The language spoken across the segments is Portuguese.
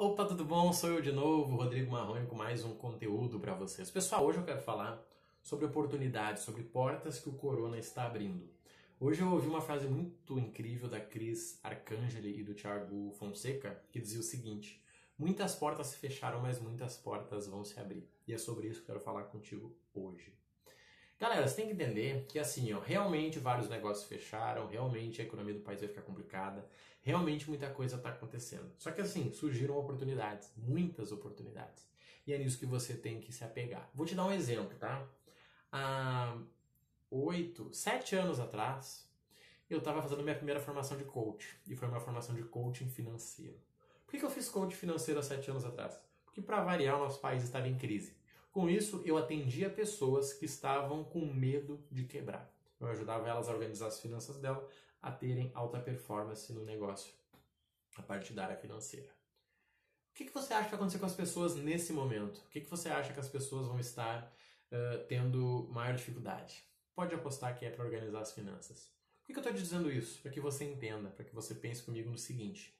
Opa, tudo bom? Sou eu de novo, Rodrigo Marrone, com mais um conteúdo para vocês. Pessoal, hoje eu quero falar sobre oportunidades, sobre portas que o Corona está abrindo. Hoje eu ouvi uma frase muito incrível da Cris Arcangeli e do Thiago Fonseca, que dizia o seguinte: Muitas portas se fecharam, mas muitas portas vão se abrir. E é sobre isso que eu quero falar contigo hoje. Galera, você tem que entender que assim, ó, realmente vários negócios fecharam, realmente a economia do país vai ficar complicada, realmente muita coisa está acontecendo. Só que assim, surgiram oportunidades, muitas oportunidades. E é nisso que você tem que se apegar. Vou te dar um exemplo, tá? Há oito, sete anos atrás, eu estava fazendo minha primeira formação de coach. E foi uma formação de coaching financeiro. Por que, eu fiz coaching financeiro há sete anos atrás? Porque para variar, o nosso país estava em crise. Com isso, eu atendia pessoas que estavam com medo de quebrar. Eu ajudava elas a organizar as finanças dela, a terem alta performance no negócio, a partir da área financeira. O que, que você acha que vai acontecer com as pessoas nesse momento? O que, que você acha que as pessoas vão estar uh, tendo maior dificuldade? Pode apostar que é para organizar as finanças. Por que, que eu estou te dizendo isso? Para que você entenda, para que você pense comigo no seguinte.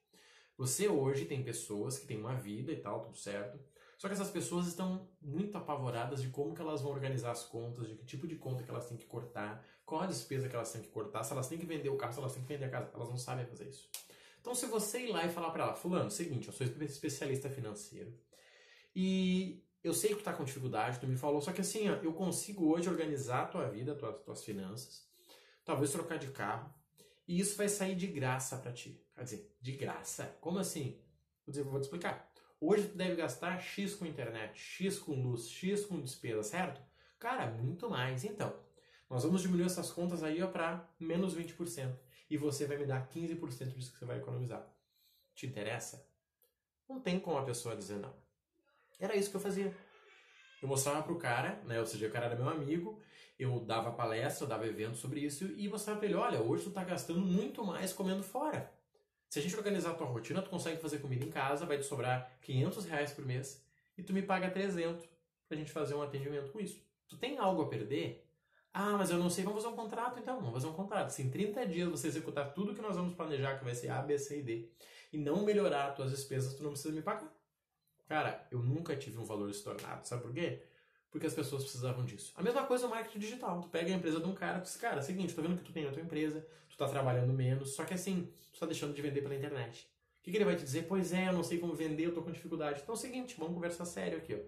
Você hoje tem pessoas que têm uma vida e tal, tudo certo, só que essas pessoas estão muito apavoradas de como que elas vão organizar as contas, de que tipo de conta que elas têm que cortar, qual a despesa que elas têm que cortar, se elas têm que vender o carro, se elas têm que vender a casa. Elas não sabem fazer isso. Então, se você ir lá e falar para ela, fulano, seguinte, eu sou especialista financeiro e eu sei que tu tá com dificuldade, tu me falou, só que assim, ó, eu consigo hoje organizar a tua vida, as tuas, tuas finanças, talvez trocar de carro, e isso vai sair de graça para ti. Quer dizer, de graça? Como assim? Vou, dizer, vou te explicar. Hoje tu deve gastar X com internet, X com luz, X com despesa, certo? Cara, muito mais. Então, nós vamos diminuir essas contas aí para menos 20%. E você vai me dar 15% disso que você vai economizar. Te interessa? Não tem como a pessoa dizer não. Era isso que eu fazia. Eu mostrava pro cara, né? Ou seja, o cara era meu amigo, eu dava palestra, eu dava evento sobre isso e mostrava pra ele, olha, hoje tu tá gastando muito mais comendo fora. Se a gente organizar a tua rotina, tu consegue fazer comida em casa, vai te sobrar 500 reais por mês e tu me paga 300 pra gente fazer um atendimento com isso. Tu tem algo a perder? Ah, mas eu não sei, vamos fazer um contrato então. Vamos fazer um contrato. Se em 30 dias você executar tudo que nós vamos planejar, que vai ser A, B, C e D, e não melhorar as tuas despesas, tu não precisa me pagar. Cara, eu nunca tive um valor estornado. Sabe por quê? Porque as pessoas precisavam disso. A mesma coisa no marketing digital. Tu pega a empresa de um cara e diz, cara, é o seguinte, tô vendo que tu tem a tua empresa, tu tá trabalhando menos, só que assim, tu tá deixando de vender pela internet. O que, que ele vai te dizer? Pois é, eu não sei como vender, eu tô com dificuldade. Então é o seguinte, vamos conversar sério aqui, ó.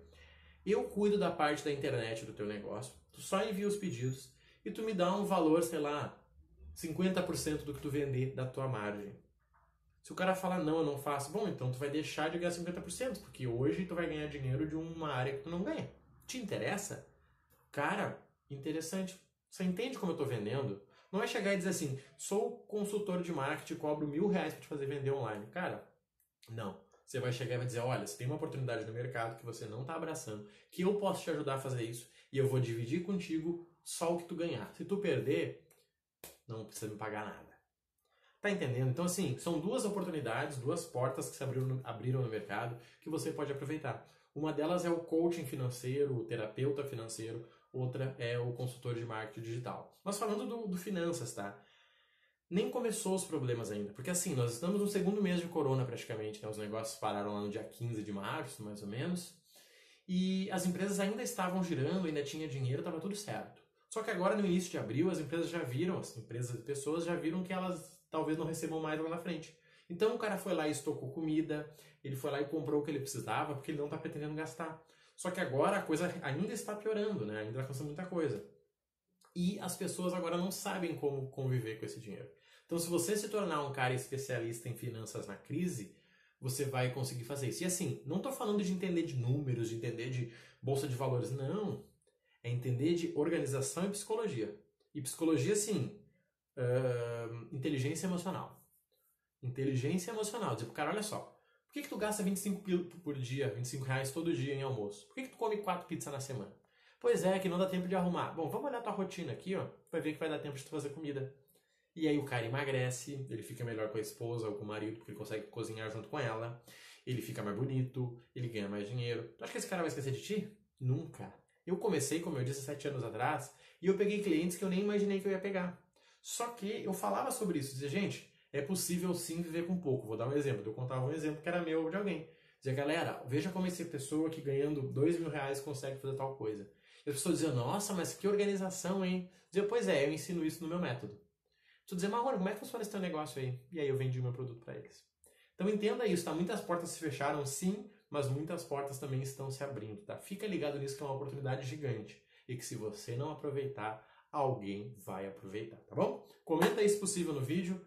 Eu cuido da parte da internet do teu negócio, tu só envia os pedidos e tu me dá um valor, sei lá, 50% do que tu vender da tua margem. Se o cara falar, não, eu não faço, bom, então tu vai deixar de ganhar 50%, porque hoje tu vai ganhar dinheiro de uma área que tu não ganha. Te interessa? Cara, interessante. Você entende como eu estou vendendo? Não é chegar e dizer assim, sou consultor de marketing, cobro mil reais para te fazer vender online. Cara, não. Você vai chegar e vai dizer, olha, você tem uma oportunidade no mercado que você não está abraçando, que eu posso te ajudar a fazer isso e eu vou dividir contigo só o que tu ganhar. Se tu perder, não precisa me pagar nada. Tá entendendo? Então, assim, são duas oportunidades, duas portas que se abriram, abriram no mercado que você pode aproveitar. Uma delas é o coaching financeiro, o terapeuta financeiro, outra é o consultor de marketing digital. Mas falando do, do finanças, tá? Nem começou os problemas ainda, porque assim, nós estamos no segundo mês de corona praticamente, né? Os negócios pararam lá no dia 15 de março, mais ou menos, e as empresas ainda estavam girando, ainda tinha dinheiro, estava tudo certo. Só que agora, no início de abril, as empresas já viram, as empresas e pessoas já viram que elas talvez não recebam mais lá na frente. Então o cara foi lá e estocou comida, ele foi lá e comprou o que ele precisava, porque ele não está pretendendo gastar. Só que agora a coisa ainda está piorando, né? Ainda está acontecendo muita coisa. E as pessoas agora não sabem como conviver com esse dinheiro. Então, se você se tornar um cara especialista em finanças na crise, você vai conseguir fazer isso. E assim, não estou falando de entender de números, de entender de bolsa de valores, não. É entender de organização e psicologia. E psicologia, sim, uh, inteligência emocional. Inteligência emocional. Dizer pro cara, olha só, por que, que tu gasta 25 por dia, 25 reais todo dia em almoço? Por que, que tu come quatro pizzas na semana? Pois é, que não dá tempo de arrumar. Bom, vamos olhar tua rotina aqui, ó. Vai ver que vai dar tempo de tu fazer comida. E aí o cara emagrece, ele fica melhor com a esposa ou com o marido, porque ele consegue cozinhar junto com ela. Ele fica mais bonito, ele ganha mais dinheiro. Tu acha que esse cara vai esquecer de ti? Nunca. Eu comecei, como eu disse, sete anos atrás, e eu peguei clientes que eu nem imaginei que eu ia pegar. Só que eu falava sobre isso, dizia, gente, é possível sim viver com pouco. Vou dar um exemplo. Eu contava um exemplo que era meu de alguém. Dizer, galera, veja como essa pessoa que ganhando dois mil reais consegue fazer tal coisa. E as pessoas diziam, nossa, mas que organização, hein? Dizer, pois é, eu ensino isso no meu método. Tu dizer, Marrone, como é que funciona esse teu negócio aí? E aí eu vendi o meu produto para eles. Então entenda isso, tá? Muitas portas se fecharam, sim, mas muitas portas também estão se abrindo, tá? Fica ligado nisso que é uma oportunidade gigante e que se você não aproveitar, alguém vai aproveitar, tá bom? Comenta aí se possível no vídeo,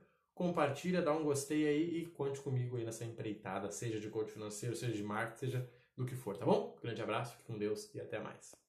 compartilha, dá um gostei aí e conte comigo aí nessa empreitada, seja de coach financeiro, seja de marketing, seja do que for, tá bom? Grande abraço, fique com Deus e até mais.